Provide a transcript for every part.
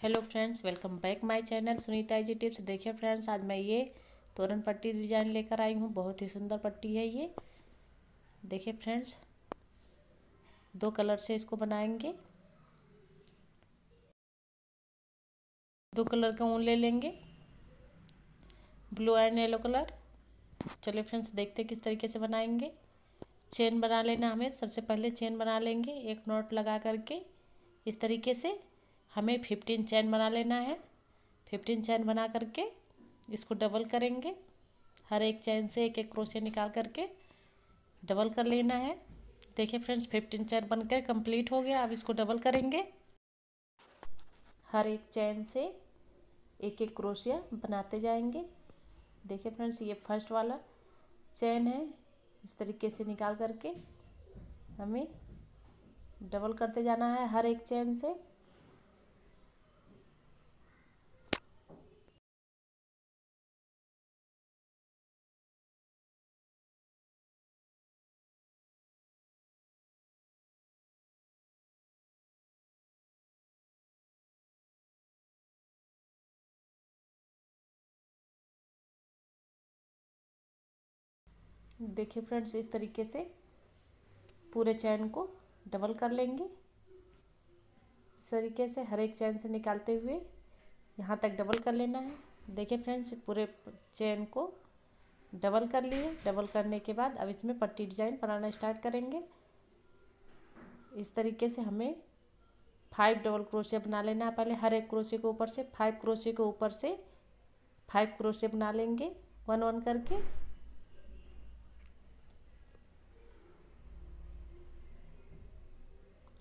Hello friends welcome back my channel Sunita ji tips देखिए friends आज मैं ये तोरण पट्टी डिज़ाइन लेकर आई हूँ। बहुत ही सुंदर पट्टी है ये। देखिए फ्रेंड्स दो कलर से इसको बनाएँगे। दो कलर का ऊन ले लेंगे। ब्लू एंड येलो कलर चलिए फ्रेंड्स देखते किस तरीके से बनाएँगे। चेन बना लेना हमें। सबसे पहले चेन बना लेंगे। एक नोट लगा करके इस तरीके से। हमें फिफ्टीन चैन बना लेना है। फिफ्टीन चैन बना करके इसको डबल करेंगे। हर एक चैन से एक एक क्रोशे निकाल करके डबल कर लेना है। देखिए फ्रेंड्स फिफ्टीन चैन बनकर कंप्लीट हो गया। अब इसको डबल करेंगे। हर एक चैन से एक एक क्रोशिया बनाते जाएँगे। देखिए फ्रेंड्स ये फ़र्स्ट वाला चैन है। इस तरीके से निकाल करके हमें डबल करते जाना है हर एक चैन से। देखिए फ्रेंड्स, इस तरीके से पूरे चैन को डबल कर लेंगे। इस तरीके से हर एक चैन से निकालते हुए यहाँ तक डबल कर लेना है। देखिए फ्रेंड्स, पूरे चैन को डबल कर लिए। डबल करने के बाद अब इसमें पट्टी डिज़ाइन बनाना स्टार्ट करेंगे। इस तरीके से हमें फाइव डबल क्रोशिया बना लेना है। पहले हर एक क्रोशिया के ऊपर से, फाइव क्रोशिया के ऊपर से फाइव क्रोशिया बना लेंगे वन वन करके।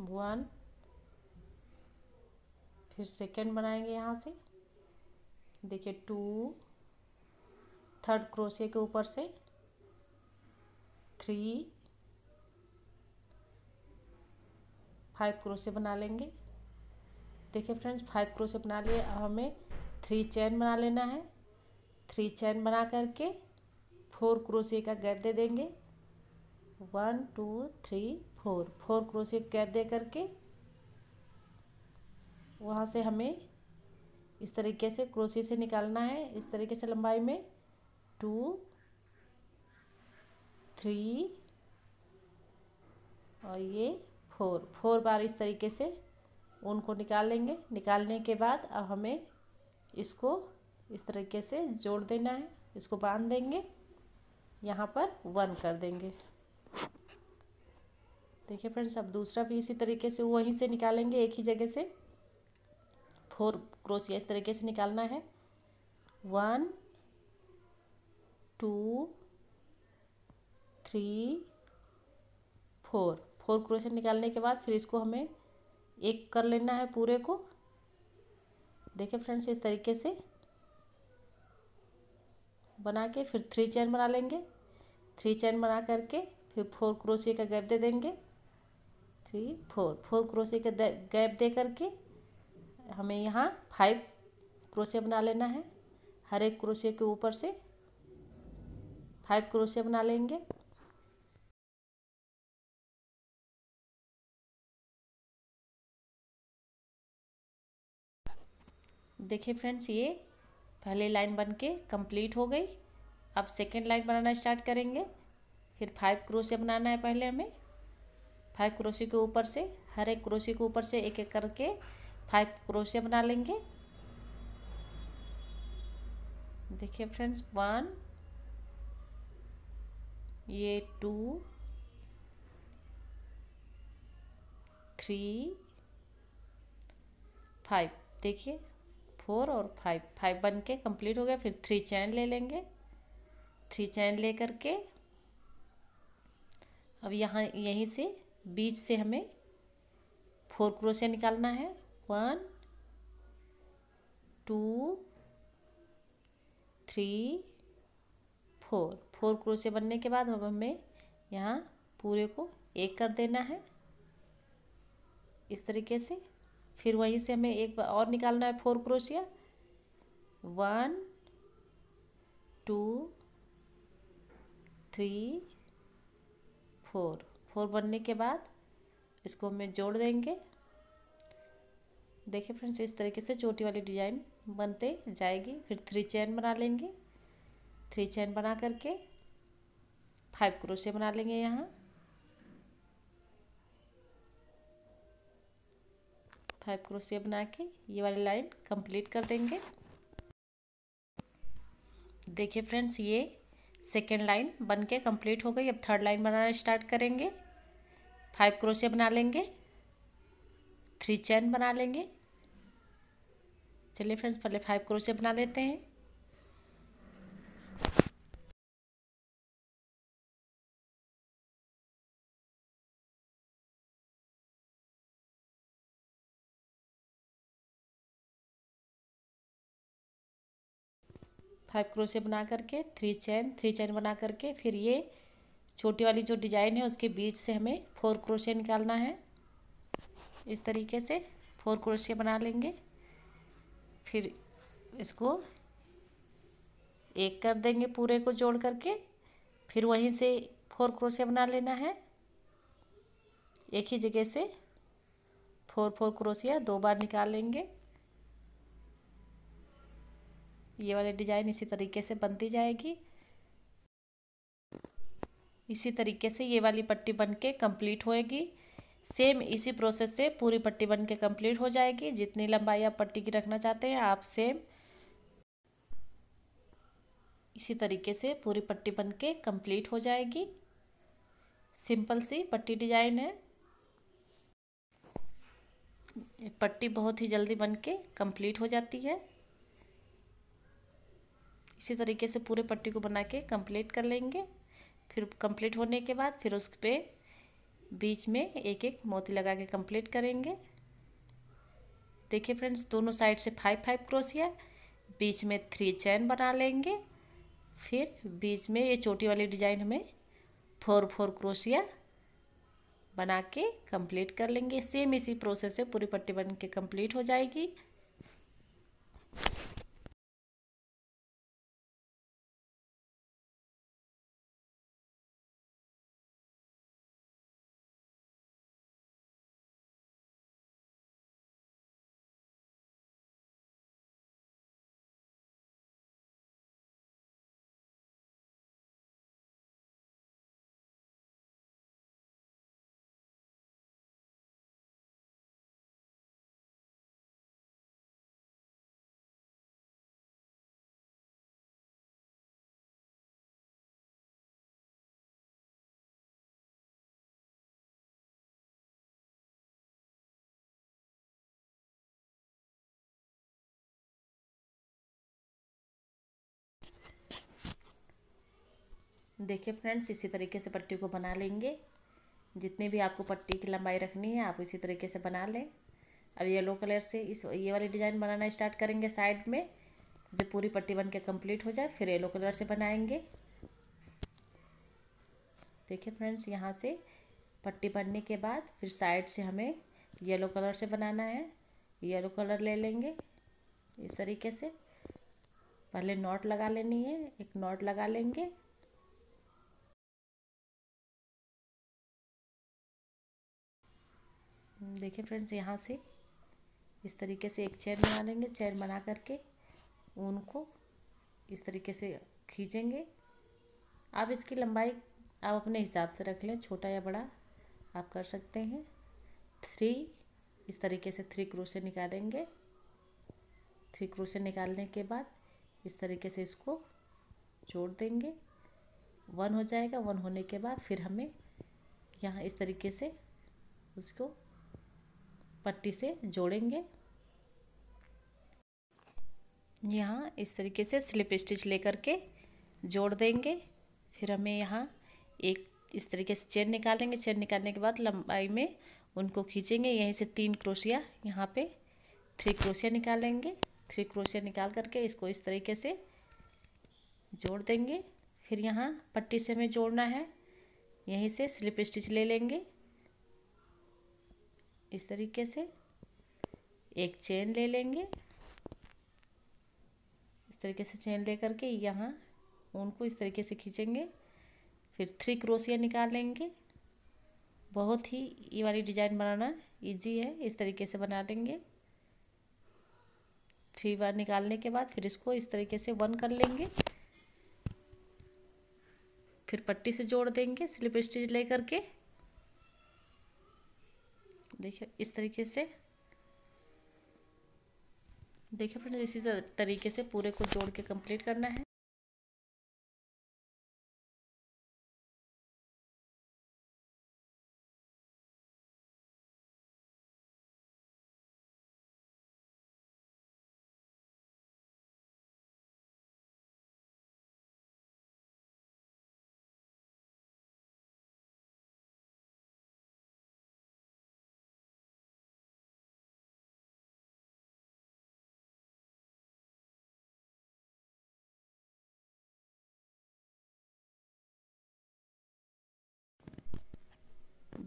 वन फिर सेकेंड बनाएँगे यहाँ से। देखिए टू थर्ड क्रोशिया के ऊपर से थ्री फाइव क्रोशिया बना लेंगे। देखिए फ्रेंड्स फाइव क्रोशिया बना लिए। अब हमें थ्री चैन बना लेना है। थ्री चैन बना करके फोर क्रोशिया का गैप दे देंगे। One two three four four crochet कैद दे करके वहाँ से हमें इस तरीके से क्रोशे से निकालना है। इस तरीके से लंबाई में टू, थ्री और ये फोर। फोर बार इस तरीके से ऊन को निकाल लेंगे। निकालने के बाद अब हमें इसको इस तरीके से जोड़ देना है। इसको बाँध देंगे। यहाँ पर वन कर देंगे। देखिए फ्रेंड्स अब दूसरा भी इसी तरीके से वहीं से निकालेंगे, एक ही जगह से। फोर क्रोशिया इस तरीके से निकालना है। One two three four four crochet निकालने के बाद फिर इसको हमें एक कर लेना है पूरे को। देखिए फ्रेंड्स इस तरीके से बना के फिर थ्री चैन बना लेंगे। थ्री चैन बना करके फिर फोर क्रोशिया का गैप दे देंगे। थ्री फोर फोर क्रोशे के गैप दे करके हमें यहाँ फाइव क्रोशे बना लेना है। हर एक क्रोशे के ऊपर से फाइव क्रोशे बना लेंगे। देखिए फ्रेंड्स ये पहली लाइन बन के कंप्लीट हो गई। अब सेकेंड लाइन बनाना स्टार्ट करेंगे। फिर फाइव क्रोशे बनाना है पहले हमें। फाइव क्रोशी के ऊपर से, हर एक क्रोशी के ऊपर से एक एक करके फाइव क्रोशिया बना लेंगे। देखिए फ्रेंड्स, वन, ये टू, थ्री, फाइव, देखिए, फोर और फाइव फाइव बन के कंप्लीट हो गया, फिर थ्री चैन ले लेंगे। थ्री चैन ले करके अब यहाँ, यहीं से बीच से हमें फोर क्रोशिया निकालना है। One, two, three, four. Four crochet बनने के बाद अब हमें यहाँ पूरे को एक कर देना है। इस तरीके से। फिर वहीं से हमें एक और निकालना है four crochet one, two, three, four. Four बनने के बाद इसको हमें जोड़ देंगे। देखिए फ्रेंड्स, इस तरीके से चोटी वाली डिज़ाइन बनते जाएगी। फिर थ्री चैन बना लेंगे। थ्री चैन बना करके फाइव क्रोशे बना लेंगे यहाँ। फाइव क्रोशे बना के ये वाली लाइन कंप्लीट कर देंगे। देखिए फ्रेंड्स, ये सेकेंड लाइन बन के कंप्लीट हो गई। अब थर्ड लाइन बनाना स्टार्ट करेंगे। फाइव क्रोशे बना लेंगे, थ्री चैन बना लेंगे। चलिए फ्रेंड्स, पहले फाइव क्रोशे बना लेते हैं। फाइव क्रोशे बना करके, थ्री चैन थ्री चैन बना करके, फिर ये छोटी वाली जो डिज़ाइन है, उसके बीच से हमें फोर क्रोशे निकालना है। इस तरीके से फोर क्रोशे बना लेंगे। फिर इसको एक कर देंगे पूरे को जोड़ करके। फिर वहीं से फोर क्रोशे बना लेना है। एक ही जगह से फोर फोर क्रोशिया दो बार निकाल लेंगे। ये वाली डिज़ाइन इसी तरीके से बनती जाएगी। इसी तरीके से ये वाली पट्टी बन के कंप्लीट होएगी। सेम इसी प्रोसेस से पूरी पट्टी बन के कंप्लीट हो जाएगी। जितनी लंबाई आप पट्टी की रखना चाहते हैं, आप सेम इसी तरीके से पूरी पट्टी बन के कंप्लीट हो जाएगी। सिंपल सी पट्टी डिज़ाइन है। पट्टी बहुत ही जल्दी बन के कंप्लीट हो जाती है। इसी तरीके से पूरे पट्टी को बना के कंप्लीट कर लेंगे। फिर कंप्लीट होने के बाद फिर उस पर बीच में एक एक मोती लगा के कंप्लीट करेंगे। देखिए फ्रेंड्स दोनों साइड से फाइव फाइव क्रोसिया बीच में थ्री चैन बना लेंगे। फिर बीच में ये चोटी वाली डिज़ाइन हमें फोर फोर क्रोशिया बना के कंप्लीट कर लेंगे। सेम इसी प्रोसेस से पूरी पट्टी बन के कंप्लीट हो जाएगी। देखिए फ्रेंड्स, इसी तरीके से पट्टी को बना लेंगे। जितनी भी आपको पट्टी की लंबाई रखनी है, आप इसी तरीके से बना लें। अब येलो कलर से इस, ये वाली डिज़ाइन बनाना स्टार्ट करेंगे साइड में। जब पूरी पट्टी बन के कंप्लीट हो जाए, फिर येलो कलर से बनाएँगे। देखिए फ्रेंड्स, यहाँ से पट्टी बनने के बाद फिर साइड से हमें येलो कलर से बनाना है। येलो कलर ले लेंगे इस तरीके से। पहले नॉट लगा लेनी है, एक नॉट लगा लेंगे। देखिए फ्रेंड्स, यहाँ से इस तरीके से एक चेन बना लेंगे चेन बना करके ऊन को इस तरीके से खींचेंगे। आप इसकी लंबाई आप अपने हिसाब से रख लें, छोटा या बड़ा, आप कर सकते हैं। थ्री, इस तरीके से थ्री क्रोशे निकालेंगे। थ्री क्रोशे निकालने के बाद इस तरीके से इसको जोड़ देंगे। वन हो जाएगा, वन होने के बाद फिर हमें यहाँ इस तरीके से उसको पट्टी से जोड़ेंगे। यहाँ इस तरीके से स्लिप स्टिच लेकर के जोड़ देंगे। फिर हमें यहाँ एक इस तरीके से चेन निकालेंगे। चेन निकालने के बाद लंबाई में उनको खींचेंगे। यहीं से तीन क्रोशिया यहाँ पे थ्री क्रोशिया निकालेंगे। थ्री क्रोशिया निकाल करके इसको इस तरीके से जोड़ देंगे। फिर यहाँ पट्टी से हमें जोड़ना है। यहीं से स्लिप स्टिच ले लेंगे। इस तरीके से एक चेन ले लेंगे। इस तरीके से चेन ले करके यहाँ ऊन को इस तरीके से खींचेंगे। फिर थ्री क्रोशिया निकाल लेंगे। बहुत ही ये वाली डिज़ाइन बनाना इजी है, इस तरीके से बना लेंगे। थ्री बार निकालने के बाद फिर इसको इस तरीके से वन कर लेंगे। फिर पट्टी से जोड़ देंगे स्लिप स्टिच ले करके देखिए, इस तरीके से। देखिए फ्रेंड्स, इसी तरीके से पूरे को जोड़ के कंप्लीट करना है।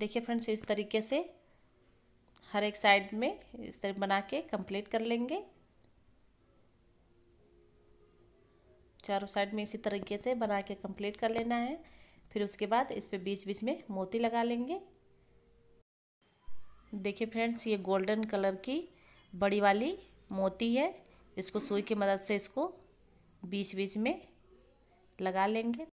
देखिए फ्रेंड्स, इस तरीके से हर एक साइड में इस तरह बना के कंप्लीट कर लेंगे। चारों साइड में इसी तरीके से बना के कंप्लीट कर लेना है। फिर उसके बाद इस पर बीच बीच में मोती लगा लेंगे। देखिए फ्रेंड्स, ये गोल्डन कलर की बड़ी वाली मोती है। इसको सुई की मदद से इसको बीच बीच में लगा लेंगे।